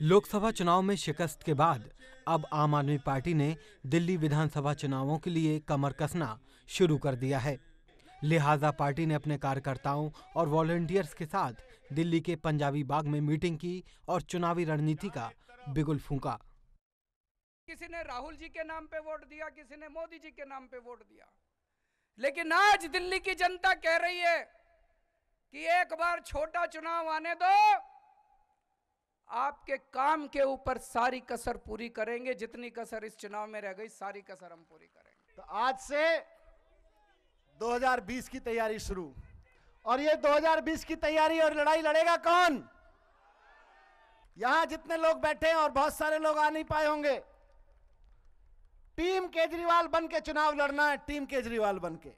लोकसभा चुनाव में शिकस्त के बाद अब आम आदमी पार्टी ने दिल्ली विधानसभा चुनावों के लिए कमर कसना शुरू कर दिया है। लिहाजा पार्टी ने अपने कार्यकर्ताओं और वॉलंटियर्स के साथ दिल्ली के पंजाबी बाग में मीटिंग की और चुनावी रणनीति का बिगुल फूंका। किसी ने राहुल जी के नाम पे वोट दिया, किसी ने मोदी जी के नाम पे वोट दिया। लेकिन आज दिल्ली की जनता कह रही है कि एक बार छोटा चुनाव आने दो, आपके काम के ऊपर सारी कसर पूरी करेंगे, जितनी कसर इस चुनाव में रह गई, सारी कसर हम पूरी करेंगे। तो आज से 2020 की तैयारी शुरू। और ये 2020 की तैयारी और लड़ाई लड़ेगा कौन? यहाँ जितने लोग बैठे हैं और बहुत सारे लोग आ नहीं पाए होंगे। टीम केजरीवाल बन के चुनाव लड़ना है, टीम केजरीवाल बन के।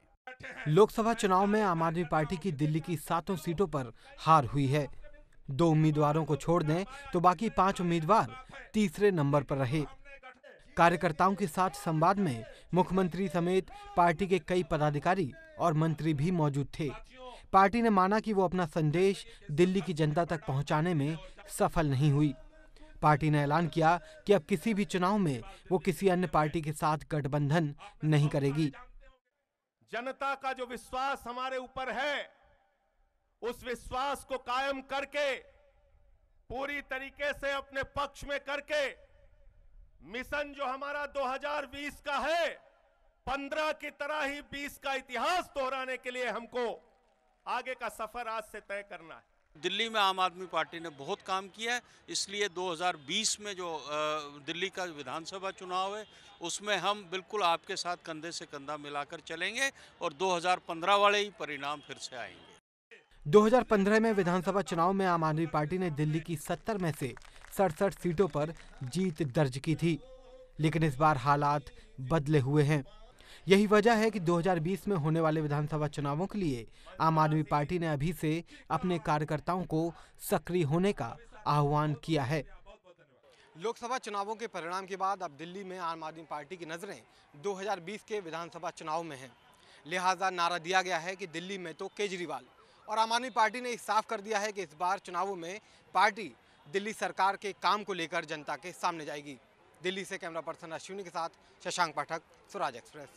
लोकसभा चुनाव में आम आदमी पार्टी की दिल्ली की सातों सीटों पर हार हुई है। दो उम्मीदवारों को छोड़ दें तो बाकी पाँच उम्मीदवार तीसरे नंबर पर रहे। कार्यकर्ताओं के साथ संवाद में मुख्यमंत्री समेत पार्टी के कई पदाधिकारी और मंत्री भी मौजूद थे। पार्टी ने माना कि वो अपना संदेश दिल्ली की जनता तक पहुँचाने में सफल नहीं हुई। पार्टी ने ऐलान किया कि अब किसी भी चुनाव में वो किसी अन्य पार्टी के साथ गठबंधन नहीं करेगी। जनता का जो विश्वास हमारे ऊपर है, उस विश्वास को कायम करके, पूरी तरीके से अपने पक्ष में करके, मिशन जो हमारा 2020 का है 15 की तरह ही 20 का इतिहास दोहराने के लिए हमको आगे का सफ़र आज से तय करना है। दिल्ली में आम आदमी पार्टी ने बहुत काम किया है। इसलिए 2020 में जो दिल्ली का विधानसभा चुनाव है, उसमें हम बिल्कुल आपके साथ कंधे से कंधा मिलाकर चलेंगे और 2015 वाले ही परिणाम फिर से आएँगे। 2015 में विधानसभा चुनाव में आम आदमी पार्टी ने दिल्ली की 70 में से सड़सठ सीटों पर जीत दर्ज की थी, लेकिन इस बार हालात बदले हुए हैं। यही वजह है कि 2020 में होने वाले विधानसभा चुनावों के लिए आम आदमी पार्टी ने अभी से अपने कार्यकर्ताओं को सक्रिय होने का आह्वान किया है। लोकसभा चुनावों के परिणाम के बाद अब दिल्ली में आम आदमी पार्टी की नज़रें 2020 के विधानसभा चुनाव में हैं। लिहाजा नारा दिया गया है कि दिल्ली में तो केजरीवाल और आम आदमी पार्टी ने साफ़ कर दिया है कि इस बार चुनावों में पार्टी दिल्ली सरकार के काम को लेकर जनता के सामने जाएगी। दिल्ली से कैमरा पर्सन अश्विनी के साथ शशांक पाठक स्वराज एक्सप्रेस।